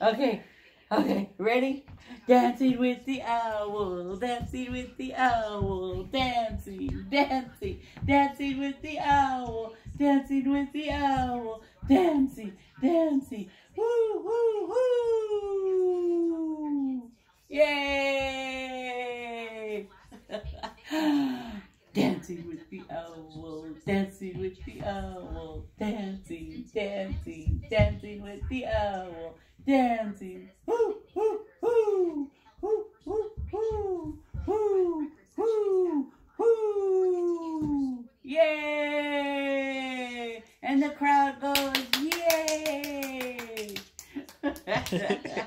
Okay, okay, ready? Dancing with the owl, dancing with the owl, dancing, dancing, dancing with the owl, dancing with the owl, dancing, dancing, woo, woo, woo! Yay! dancing with the owl, dancing with the owl, dancing, dancing, dancing with the owl, dancing, woo, woo, woo, woo, woo, woo, woo, woo, woo, yay! And the crowd goes, yay!